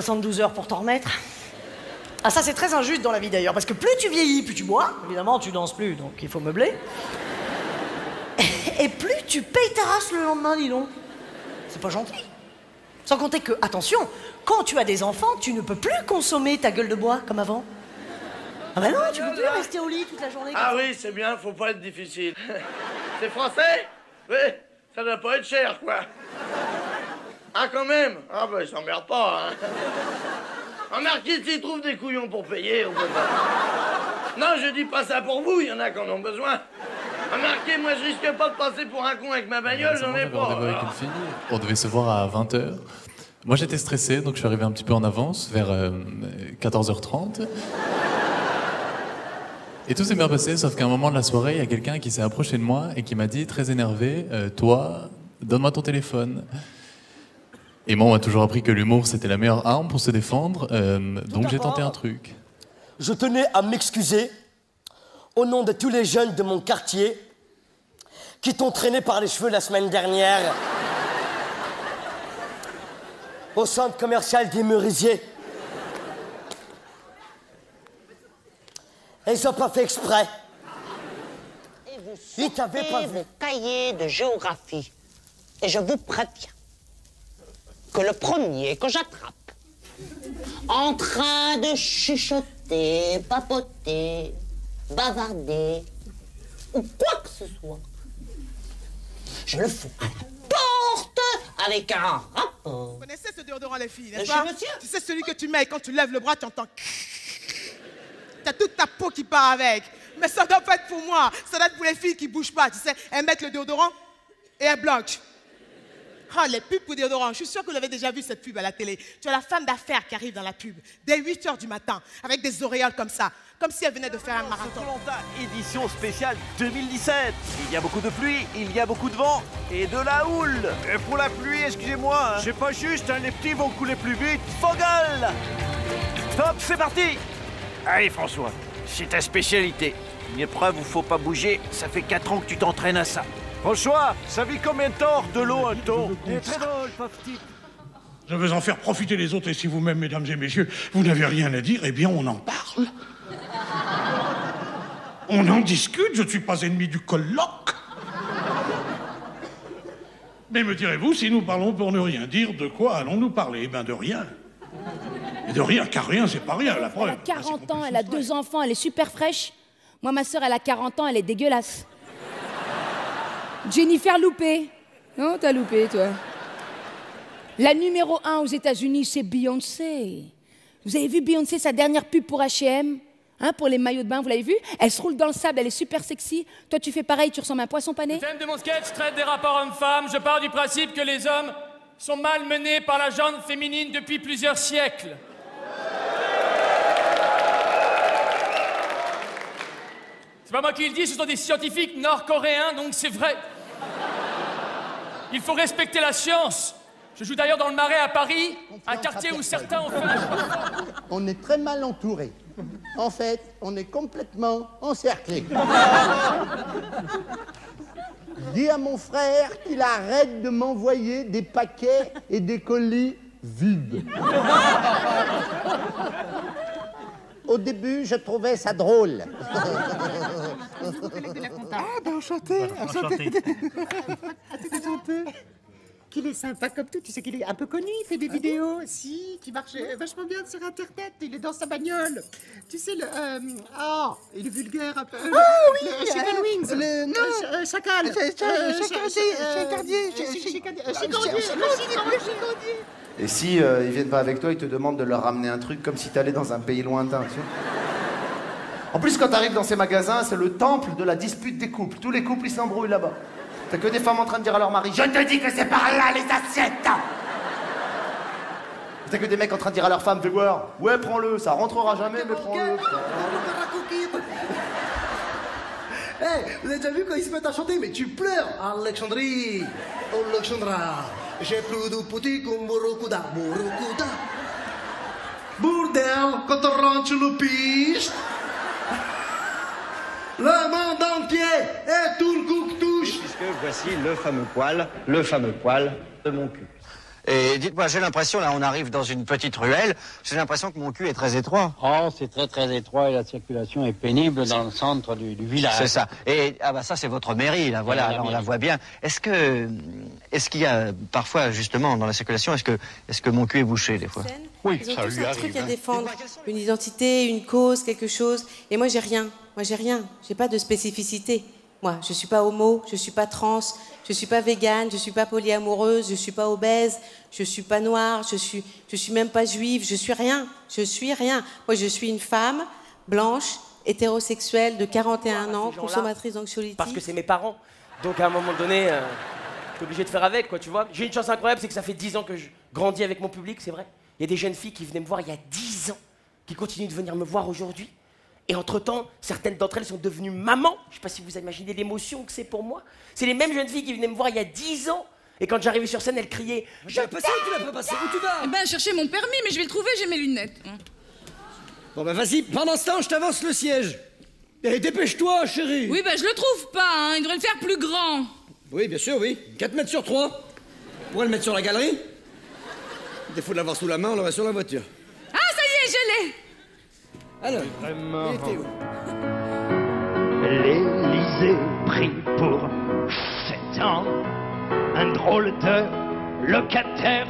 72 heures pour t'en remettre. Ah, ça, c'est très injuste dans la vie d'ailleurs, parce que plus tu vieillis, plus tu bois. Évidemment, tu danses plus, donc il faut meubler. Et plus tu payes ta race le lendemain, dis donc. C'est pas gentil. Sans compter que, attention, quand tu as des enfants, tu ne peux plus consommer ta gueule de bois comme avant. Ah bah non, tu peux plus rester au lit toute la journée. Ah oui, c'est bien, faut pas être difficile. C'est français? Oui, ça doit pas être cher, quoi. Ah, quand même Ah bah, ils s'emmerdent pas, hein. Remarquez, s'ils trouvent des couillons pour payer, on peut pas. Non, je dis pas ça pour vous, il y en a qui en ont besoin. Remarquez, moi, je risque pas de passer pour un con avec ma bagnole, j'en ai pas. On devait se voir à 20h. Moi, j'étais stressé, donc je suis arrivé un petit peu en avance, vers euh, 14h30. Et tout s'est bien passé, sauf qu'à un moment de la soirée, il y a quelqu'un qui s'est approché de moi et qui m'a dit, très énervé, euh, Toi, donne-moi ton téléphone. Et moi, on m'a toujours appris que l'humour, c'était la meilleure arme pour se défendre, euh, donc j'ai tenté un truc. Je tenais à m'excuser au nom de tous les jeunes de mon quartier qui t'ont traîné par les cheveux la semaine dernière au centre commercial des Merisiers. Et ils ont pas fait exprès. Ils t'avaient pas Et vu. vos cahiers de géographie. Et je vous préviens que le premier que j'attrape en train de chuchoter, papoter, bavarder ou quoi que ce soit, je le fous à la porte avec un rapport. Vous connaissez ce déodorant, les filles, n'est-ce pas monsieur Tu sais, celui que tu mets et quand tu lèves le bras, tu entends. T'as toute ta peau qui part avec. Mais ça doit pas être pour moi. Ça doit être pour les filles qui bougent pas. Tu sais, elles mettent le déodorant et elles bloquent. Ah, les pubs pour déodorant. Je suis sûre que vous avez déjà vu cette pub à la télé. Tu as la femme d'affaires qui arrive dans la pub dès 8 h du matin avec des auréoles comme ça. Comme si elle venait de faire un marathon. Koh-Lanta, édition spéciale 2017. Il y a beaucoup de pluie, il y a beaucoup de vent et de la houle. Et pour la pluie, excusez-moi, hein. c'est pas juste, hein, les petits vont couler plus vite. Fogel Stop, c'est parti Allez François, c'est ta spécialité. Une épreuve où faut pas bouger, ça fait 4 ans que tu t'entraînes à ça. François, ça vit combien de temps hors de l'eau un ton Très drôle, pauvre type. Je veux en faire profiter les autres et si vous-même, mesdames et messieurs, vous n'avez rien à dire, eh bien on en parle. On en discute, je ne suis pas ennemi du colloque. Mais me direz-vous, si nous parlons pour ne rien dire, de quoi allons-nous parler? Eh bien de rien. Et de rien, car rien, c'est pas rien, la preuve. Elle a 40 ans, elle a deux enfants, elle est super fraîche. Moi, ma sœur, elle a 40 ans, elle est dégueulasse. Jennifer loupé. Non, t'as loupé, toi. La numéro un aux États-Unis, c'est Beyoncé. Vous avez vu Beyoncé, sa dernière pub pour H&M Hein, pour les maillots de bain, vous l'avez vu? Elle se roule dans le sable, elle est super sexy. Toi, tu fais pareil, tu ressembles à un poisson pané? Le thème de mon sketch traite des rapports hommes-femmes. Je pars du principe que les hommes sont malmenés par la gente féminine depuis plusieurs siècles. C'est pas moi qui le dis, ce sont des scientifiques nord-coréens, donc c'est vrai. Il faut respecter la science. Je joue d'ailleurs dans le Marais à Paris, un quartier où certains ont fait un. On est très mal entouré. En fait, on est complètement encerclé. Dis à mon frère qu'il arrête de m'envoyer des paquets et des colis vides. Au début, je trouvais ça drôle. Ah, ben enchanté, enchanté. enchanté. Qu'il est sympa comme tout, tu sais qu'il est un peu connu, il fait des vidéos, si, qui marchent euh, vachement bien sur Internet, il est dans sa bagnole. Tu sais, le... euh, oh, il est vulgaire un peu. Ah oui, le Chicken euh, Wings. le- non. Euh, ch- euh, chacal. Ch- ch- Euh, chacardier, ch- euh, chacardier, euh, ch- ch- ch- chicandier, ch- euh, chicandier, Et si euh, ils viennent pas avec toi, ils te demandent de leur ramener un truc comme si t'allais dans un pays lointain, tu vois. En plus, quand t'arrives dans ces magasins, c'est le temple de la dispute des couples. Tous les couples, ils s'embrouillent là-bas. T'as que des femmes en train de dire à leur mari Je te dis que c'est par là les assiettes T'as que des mecs en train de dire à leur femme Fais voir, ouais, prends-le, ça rentrera jamais, mais prends-le. Eh, vous avez déjà vu quand ils se mettent à chanter Mais tu pleures Alexandrie Alexandra J'ai plus de petit comme Borokuda Borokuda Bourdel Quand on rentre le piste. Le monde entier Et tout le coup que touche Puisque voici le fameux poil, le fameux poil de mon cul. Et dites-moi, j'ai l'impression, là, on arrive dans une petite ruelle, j'ai l'impression que mon cul est très étroit. Oh, c'est très très étroit et la circulation est pénible dans le centre du, du village. C'est ça. Et ah bah ça, c'est votre mairie, là, voilà, on la voit bien. Est-ce que, est-ce qu'il y a parfois, justement, dans la circulation, est-ce que, est-ce que mon cul est bouché, des fois? Ils ont tous un truc à défendre, une identité, une cause, quelque chose. Et moi, j'ai rien. Moi, j'ai rien. J'ai pas de spécificité. Moi, je suis pas homo, je suis pas trans, je suis pas végane, je suis pas polyamoureuse, je suis pas obèse, je suis pas noire, je suis, je suis même pas juive, je suis rien. Je suis rien. Moi, je suis une femme blanche, hétérosexuelle, de 41 ans, consommatrice d'anxiolytiques. Parce que c'est mes parents. Donc à un moment donné, euh, t'es obligé de faire avec, quoi, tu vois. J'ai une chance incroyable, c'est que ça fait 10 ans que je grandis avec mon public, c'est vrai. Il y a des jeunes filles qui venaient me voir il y a 10 ans, qui continuent de venir me voir aujourd'hui. Et entre-temps, certaines d'entre elles sont devenues mamans. Je sais pas si vous imaginez l'émotion que c'est pour moi. C'est les mêmes jeunes filles qui venaient me voir il y a 10 ans. Et quand j'arrivais sur scène, elles criaient Je passé, tu l'as pas passé, où tu vas? Eh ben, chercher mon permis, mais je vais le trouver, j'ai mes lunettes. Bon bah vas-y, pendant ce temps, je t'avance le siège. Et dépêche-toi, chérie. Oui, ben, je le trouve pas, hein. il devrait le faire plus grand. Oui, bien sûr, oui. 4 mètres sur 3. Pourrait le mettre sur la galerie Défaut de l'avoir sous la main, on l'aurait sur la voiture. Ah, ça y est, je l'ai Alors, il était où L'Élysée pris pour sept ans un drôle de locataire,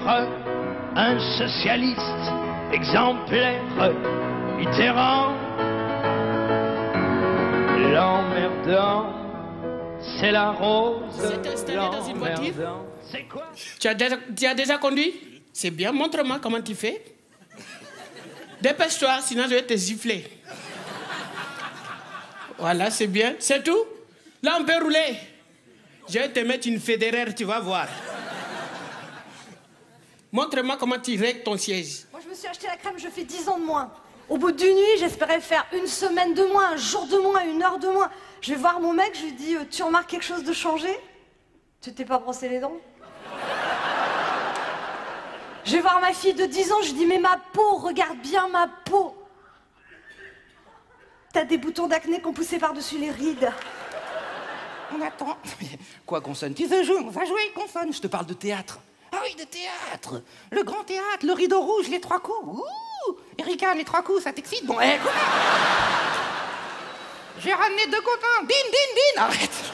un socialiste exemplaire, Mitterrand. L'emmerdant, c'est la rose. C'est installé dans une voiture L'emmerdant, C'est quoi Tu as déjà, tu as déjà conduit? C'est bien, montre-moi comment tu fais. Dépêche-toi, sinon je vais te gifler. Voilà, c'est bien. C'est tout? Là, on peut rouler. Je vais te mettre une fédéraire, tu vas voir. Montre-moi comment tu règles ton siège. Moi, je me suis acheté la crème, je fais 10 ans de moins. Au bout d'une nuit, j'espérais faire une semaine de moins, un jour de moins, une heure de moins. Je vais voir mon mec, je lui dis euh, Tu remarques quelque chose de changé? Tu t'es pas brossé les dents? Je vais voir ma fille de 10 ans, je dis Mais ma peau, regarde bien ma peau. T'as des boutons d'acné qu'on poussait par-dessus les rides. On attend. Quoi, consonne Tu veux jouer On va jouer, consonne. Je te parle de théâtre. Ah oui, de théâtre. Le grand théâtre, le rideau rouge, les trois coups. Ouh Erika, les trois coups, ça t'excite? Bon, eh, quoi? J'ai ramené deux copains. Din, din, din Arrête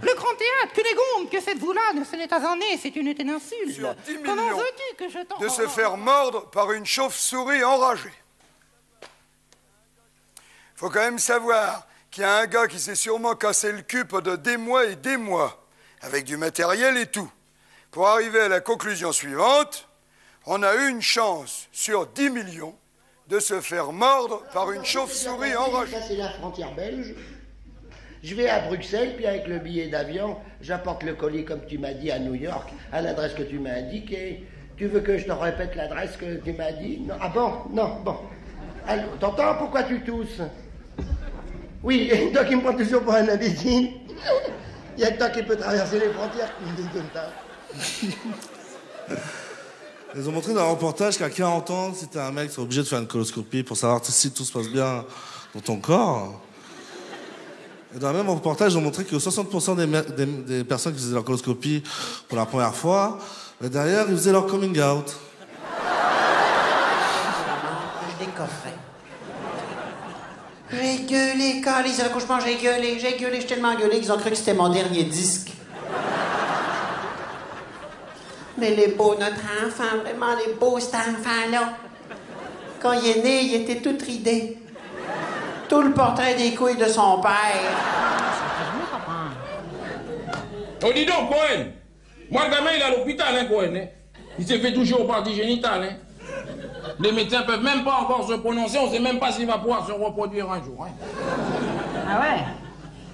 Le grand théâtre, Cunégonde, que faites-vous là Ce n'est pas un nez, c'est une insulte. Sur 10 Comment veux-tu que je t'en... de se faire mordre par une chauve-souris enragée. Faut quand même savoir qu'il y a un gars qui s'est sûrement cassé le cul pendant des mois et des mois, avec du matériel et tout, pour arriver à la conclusion suivante on a eu une chance sur 10 millions de se faire mordre par une chauve-souris enragée. Ça, c'est la frontière belge. Je vais à Bruxelles, puis avec le billet d'avion, j'apporte le colis comme tu m'as dit à New York, à l'adresse que tu m'as indiquée. Tu veux que je te répète l'adresse que tu m'as dit? Non. Ah bon? Non, bon. T'entends? Pourquoi tu tousses? Oui, toi qui me prends toujours pour un imbécile. Il y a que toi qui peux traverser les frontières. Ils ont montré dans un reportage qu'à 40 ans, si t'es un mec, t'es obligé de faire une coloscopie pour savoir si tout se passe bien dans ton corps. Dans le même reportage, ils ont montré que 60% des, personnes qui faisaient leur coloscopie pour la première fois, derrière, ils faisaient leur coming out. Je décoffrais. J'ai gueulé, calice, à l'accouchement, j'ai gueulé, j'ai gueulé, j'ai tellement gueulé qu'ils ont cru que c'était mon dernier disque. Mais il est beau, notre enfant, vraiment, il est beau, cet enfant-là. Quand il est né, il était tout ridé. Tout le portrait des couilles de son père. Oh, dis donc, Cohen Moi, le gamin, il est à l'hôpital, hein, Cohen. hein. Il s'est fait toucher aux parties génitales. Hein. Les médecins peuvent même pas encore se prononcer, on sait même pas s'il va pouvoir se reproduire un jour. Hein. Ah ouais?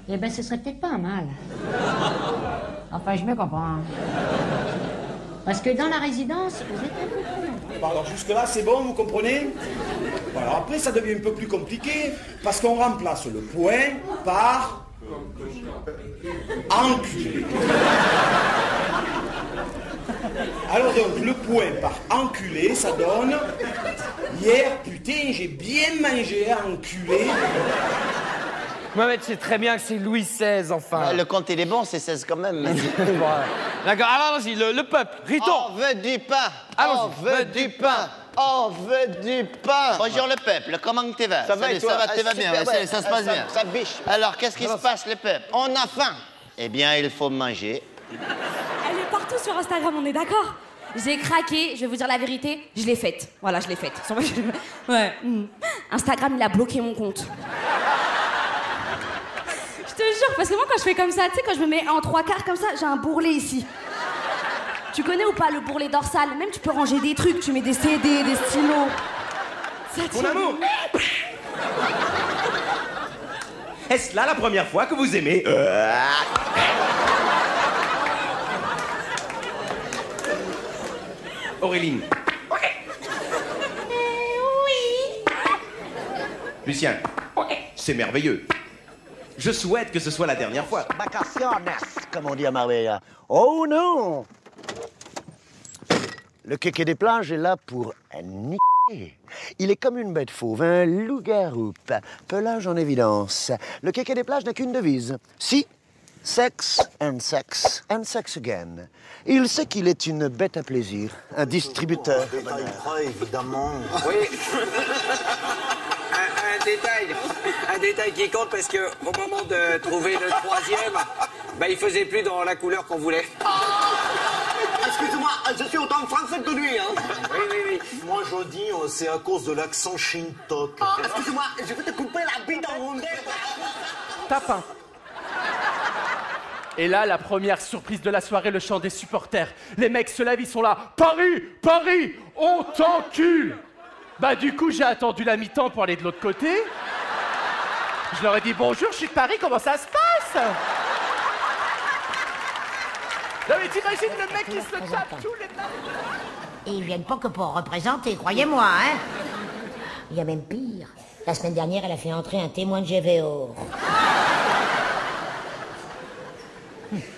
Eh ben, ce serait peut-être pas mal. Enfin, je me comprends. Parce que dans la résidence, vous êtes un peu trop nombreux. Bon, alors jusque-là, c'est bon, vous comprenez? Alors après, ça devient un peu plus compliqué, parce qu'on remplace le point par... enculé. Alors donc, le point par enculé, ça donne... Hier, putain, j'ai bien mangé à enculé. Mohamed, c'est très bien que c'est Louis XVI, enfin. Le compte, il est bon, c'est 16 quand même. Bon, D'accord, alors vas-y, le, le peuple, Riton. On veut du pain. Allons-y. On veut du pain. On veut du pain. Bonjour le peuple, comment tu vas? Ça va et Salut, toi? Ça va, Ah, tu vas super, bien, ouais, ça, ça se ah, passe ça- bien? ça biche. Alors, qu'est-ce qui se passe le peuple? On a faim. Eh bien, il faut manger. Elle est partout sur Instagram, on est d'accord? J'ai craqué, je vais vous dire la vérité, je l'ai faite. Voilà, je l'ai faite. Sans- Ouais. mm. Instagram, il a bloqué mon compte. Je te jure, parce que moi, quand je fais comme ça, tu sais, quand je me mets en trois quarts comme ça, j'ai un bourrelet ici. Tu connais ou pas le bourrelet dorsal? Même tu peux ranger des trucs, tu mets des CD, des stylos. Ça Mon amour Est-ce là la première fois que vous aimez Auréline. Lucien. C'est merveilleux. Je souhaite que ce soit la dernière fois. Vacaciones, comme on dit à Marbella. Oh non Le kéké des plages est là pour niquer. Il est comme une bête fauve, un loup-garou, pelage en évidence. Le kéké des plages n'a qu'une devise. Si, sex and sex and sex again. Il sait qu'il est une bête à plaisir, un distributeur. de bonheur. évidemment. Oui. un, un détail, un détail qui compte parce que au moment de trouver le troisième, bah, il faisait plus dans la couleur qu'on voulait. Excuse-moi, je suis autant français que lui, hein Oui, oui, oui. Moi, je dis, euh, c'est à cause de l'accent Shintok. Ah, excuse-moi, je vais te couper la bite en rondelles. Tapin. Et là, la première surprise de la soirée, le chant des supporters. Les mecs se lèvent, ils sont là. Paris, Paris, on t'encule. Bah du coup, j'ai attendu la mi-temps pour aller de l'autre côté. Je leur ai dit bonjour, je suis de Paris, comment ça se passe? Non mais t'imagines le mec qui se tape tous les Et ils viennent pas que pour représenter, croyez-moi, hein Il y a même pire. La semaine dernière, elle a fait entrer un témoin de GVO.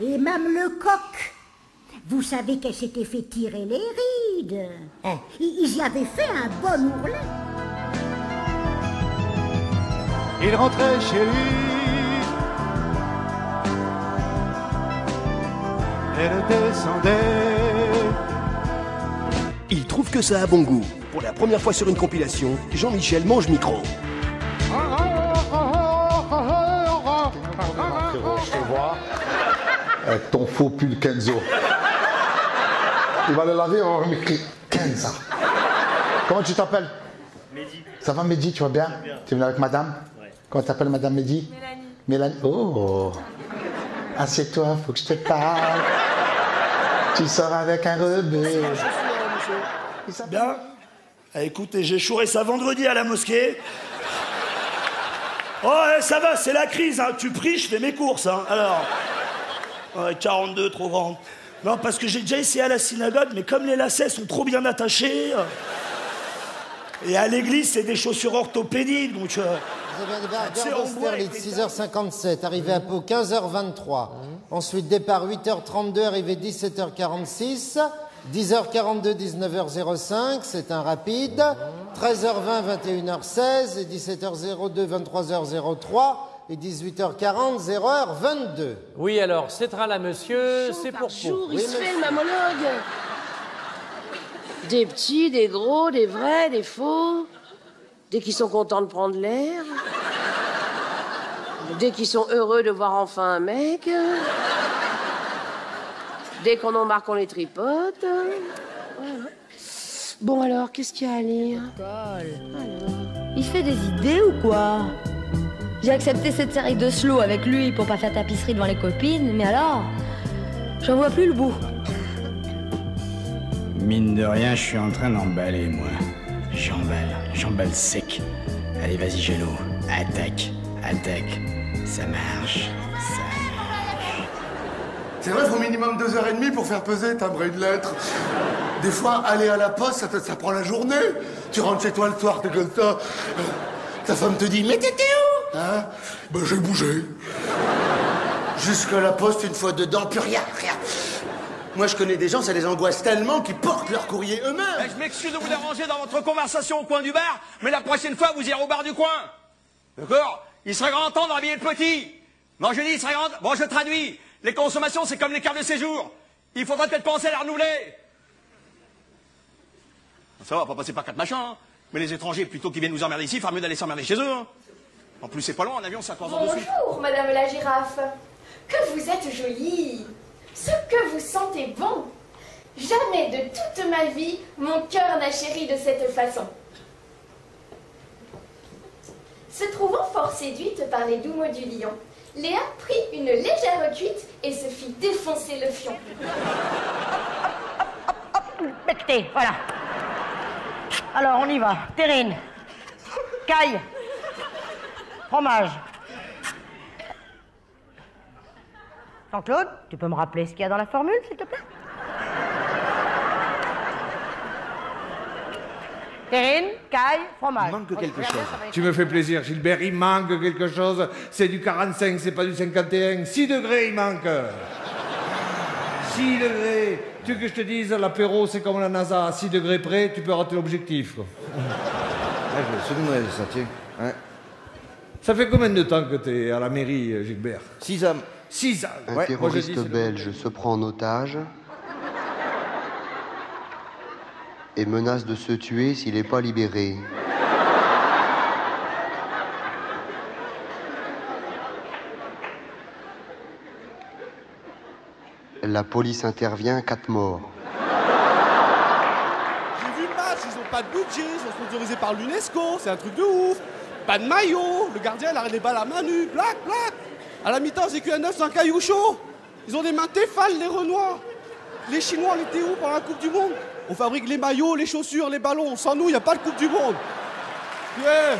Et même le coq. Vous savez qu'elle s'était fait tirer les rides. Hein, Ils ils y avaient fait un bon ourlet. Il rentrait chez lui. Elle descendait. Il trouve que ça a bon goût. Pour la première fois sur une compilation, Jean-Michel mange micro. Je te vois avec ton faux pull Kenzo. Il va le laver, on va m'écrire Kenza. Comment tu t'appelles? Mehdi. Ça va Mehdi, tu vas bien? Tu es venu avec madame? Ouais. Comment t'appelles madame Mehdi? Mélanie. Mélanie. Oh Assieds-toi, faut que je te parle. Tu sors avec un rebeu. Bien. Ah, écoutez, j'ai chouré ça vendredi à la mosquée. Oh, eh, ça va, c'est la crise, hein. Tu pries, je fais mes courses, hein. Alors. Ouais, 42, trop grande. Non, parce que j'ai déjà essayé à la synagogue, mais comme les lacets sont trop bien attachés. euh, Et à l'église, c'est des chaussures orthopédiques, donc. euh, Vous avez un départ C'est gare en bois d'Austerlitz, avec des 6h57, arrivé à Pau 15h23. Ensuite départ 8h32, arrivé 17h46. 10h42, 19h05, c'est un rapide. 13h20, 21h16. Et 17h02, 23h03. Et 18h40, 0h22. Oui, alors, c'est là, monsieur, c'est pour Jour, il se fait le mammologue. Des petits, des gros, des vrais, des faux. Dès qu'ils sont contents de prendre l'air. Dès qu'ils sont heureux de voir enfin un mec. Dès qu'on en marre, on les tripote. Voilà. Bon alors, qu'est-ce qu'il y a à lire? Il fait des idées ou quoi? J'ai accepté cette série de slow avec lui pour pas faire tapisserie devant les copines, mais alors, j'en vois plus le bout. Mine de rien, je suis en train d'emballer, moi. J'emballe, j'emballe sec. Allez, vas-y, Gélo. Attaque, attaque. Ça marche, ça C'est vrai, il faut minimum deux heures et demie pour faire peser, timbre une lettre. Des fois, aller à la poste, ça, te- ça prend la journée. Tu rentres chez toi le soir, t'es comme ça. Euh, Ta femme te dit, mais t'étais où? Hein? Ben, j'ai bougé. Jusqu'à la poste, une fois dedans, plus rien, rien. Moi, je connais des gens, ça les angoisse tellement qu'ils portent leur courrier eux-mêmes. Eh, je m'excuse de vous déranger dans votre conversation au coin du bar, mais la prochaine fois, vous irez au bar du coin. D'accord Il serait grand temps de rhabiller le petit. Non, je dis, il serait grand... Bon, je traduis. Les consommations, c'est comme les cartes de séjour. Il faudra peut-être penser à les renouveler. Ça va, pas passer par quatre machins. hein. Mais les étrangers, plutôt qu'ils viennent nous emmerder ici, il mieux d'aller s'emmerder chez eux. hein. En plus, c'est pas loin, en avion, c'est à 3 heures de suite. Bonjour, Madame la girafe. Que vous êtes jolie. Ce que vous sentez bon. Jamais de toute ma vie, mon cœur n'a chéri de cette façon. Se trouvant fort séduite par les doux mots du lion, Léa prit une légère cuite et se fit défoncer le fion. Becté, voilà. Alors, on y va. Terrine. Caille. Fromage. Jean-Claude, tu peux me rappeler ce qu'il y a dans la formule, s'il te plaît? Terrine, caille, fromage. Il manque quelque chose. Tu me fais plaisir, Gilbert, il manque quelque chose. C'est du 45, c'est pas du 51. 6 degrés, il manque. 6 degrés. Tu veux que je te dise, l'apéro, c'est comme la NASA. À 6 degrés près, tu peux rater l'objectif. quoi. Ah, je vais de ça, tiens. Ouais. Ça fait combien de temps que t'es à la mairie, Gilbert? 6 ans. 6 ans. Un Ouais, moi, je terroriste le- belge se prend en otage et menace de se tuer s'il n'est pas libéré. La police intervient, quatre morts. J'ai vu le match, ils ont pas de budget, ils sont sponsorisés par l'UNESCO, c'est un truc de ouf. Pas de maillot, le gardien il arrête les balles à main nue, black, black. À la mi-temps, c'est qu'un 9 c'est un caillou chaud. Ils ont des mains téfales, les Renois. Les Chinois, on était où pendant la Coupe du Monde? On fabrique les maillots, les chaussures, les ballons, sans nous, il n'y a pas de Coupe du Monde. Yeah.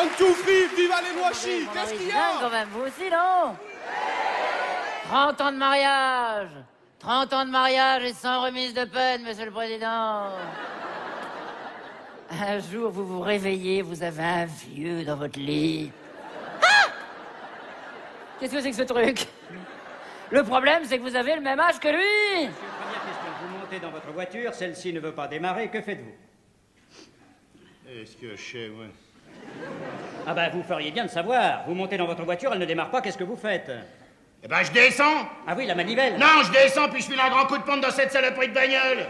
One, two, three, viva les Noachis Qu'est-ce qu'il y quand a? même, vous aussi, non? 30 ans de mariage 30 ans de mariage et sans remise de peine, monsieur le président Un jour, vous vous réveillez, vous avez un vieux dans votre lit. Qu'est-ce que c'est que ce truc? Le problème, c'est que vous avez le même âge que lui Vous montez dans votre voiture, celle-ci ne veut pas démarrer, que faites-vous? Est-ce que je sais, ouais. Ah ben, vous feriez bien de savoir. Vous montez dans votre voiture, elle ne démarre pas, qu'est-ce que vous faites? Eh ben, je descends Ah oui, la manivelle Non, je descends, puis je file un grand coup de pompe dans cette saloperie de bagnole.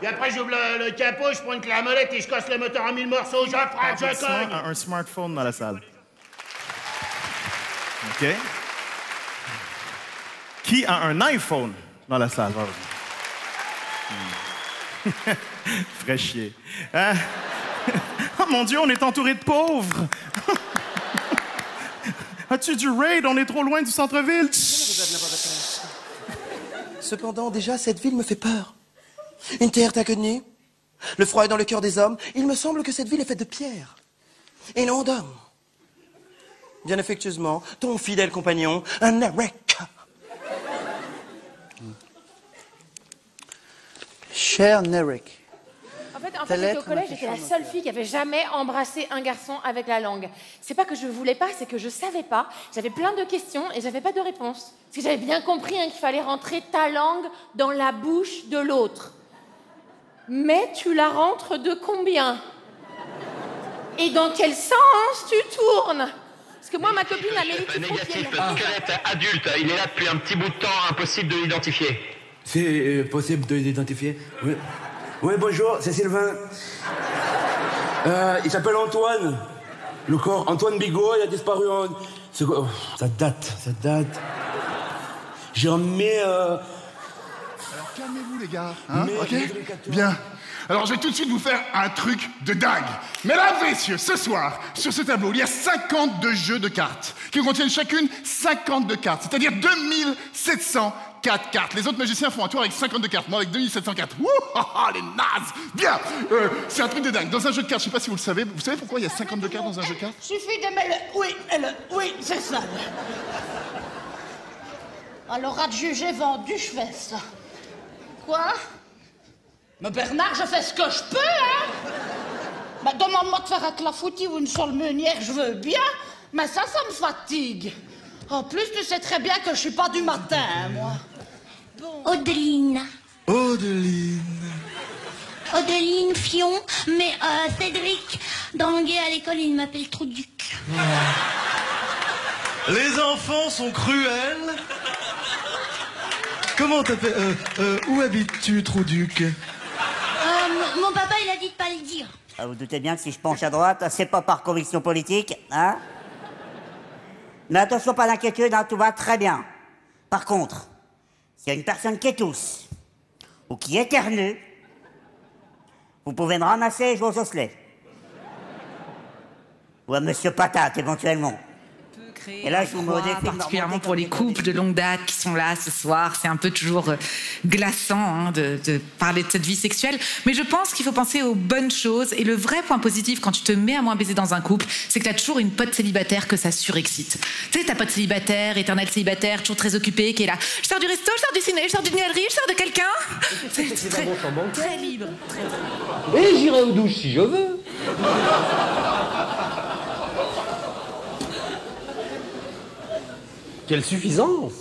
Puis après, j'ouvre le, le capot, je prends une clé à molette et je casse le moteur en mille morceaux. Je frappe, je cogne. un, un smartphone dans la salle. OK. Qui a un iPhone dans la salle? Hmm. Hein? Oh mon Dieu, on est entouré de pauvres. As-tu du raid? On est trop loin du centre-ville. Cependant, déjà, cette ville me fait peur. Une terre inconnue, le froid est dans le cœur des hommes. Il me semble que cette ville est faite de pierre et non d'hommes. Bien affectueusement, ton fidèle compagnon, un Narek. Cher Narek, En fait, en fait j'étais au collège, j'étais la seule fille qui avait jamais embrassé un garçon avec la langue. C'est pas que je voulais pas, c'est que je savais pas. J'avais plein de questions et j'avais pas de réponse. Parce que j'avais bien compris hein, qu'il fallait rentrer ta langue dans la bouche de l'autre. Mais tu la rentres de combien? Et dans quel sens tu tournes? Que moi, ma copine Amélie, il faut qu'elle- Squelette adulte, il est là depuis un petit bout de temps, impossible de l'identifier. C'est euh, possible de l'identifier Oui. Oui, bonjour, c'est Sylvain. Euh, il s'appelle Antoine. Le corps, Antoine Bigot, il a disparu en. c'est quoi- oh, ça date, ça date. J'ai emmené. Euh... Calmez-vous les gars, hein, Mais- ok Bien. Alors je vais tout de suite vous faire un truc de dingue. Mesdames et messieurs, ce soir, sur ce tableau, il y a 52 jeux de cartes qui contiennent chacune 52 cartes, c'est-à-dire 2704 cartes. Les autres magiciens font un tour avec 52 cartes, moi avec 2704. Wouh les nazes Bien Euh, C'est un truc de dingue. Dans un jeu de cartes, je sais pas si vous le savez, vous savez pourquoi il y a 52 cartes dans un jeu de cartes? Suffit de mettre le... Oui, et le... Oui, c'est ça. Alors, adjugé vendu, je fais ça. Quoi? Mais Bernard, je fais ce que je peux, hein? Bah, Demande-moi de faire un clafoutis ou une seule meunière, je veux bien. Mais ça, ça me fatigue. En plus, tu sais très bien que je suis pas du matin, moi. Audeline. Audeline. Audeline Fion, mais euh, Cédric, Danguet à l'école, il m'appelle Trouduc. Les enfants sont cruels Comment t'appelles euh, euh, Où habites-tu, Trouduc? Euh, mon- papa, il a dit de pas le dire. Ah, vous doutez bien que si je penche à droite, c'est pas par conviction politique, hein? Mais attention, pas d'inquiétude, hein, tout va très bien. Par contre, s'il y a une personne qui tousse ou qui éternue, vous pouvez me ramasser et jouer aux osselets. Ou à Monsieur Patate, éventuellement. Et là, je vous particulièrement pour les couples de longue date qui sont là ce soir. C'est un peu toujours euh, glaçant hein, de, de parler de cette vie sexuelle. Mais je pense qu'il faut penser aux bonnes choses. Et le vrai point positif quand tu te mets à moins baiser dans un couple, c'est que tu as toujours une pote célibataire que ça surexcite. Tu sais, ta pote célibataire, éternelle célibataire, toujours très occupée, qui est là. Je sors du resto, je sors du ciné, je sors d'une galerie, je sors de quelqu'un. C'est très, très libre. Et j'irai aux douches si je veux. Quelle suffisance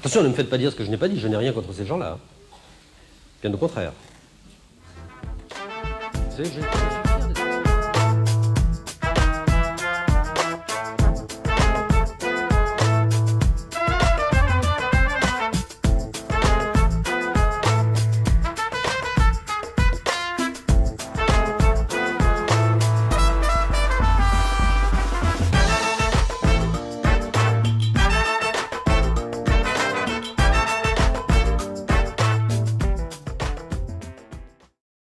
Attention, ne me faites pas dire ce que je n'ai pas dit, je n'ai rien contre ces gens-là. Bien au contraire. C'est.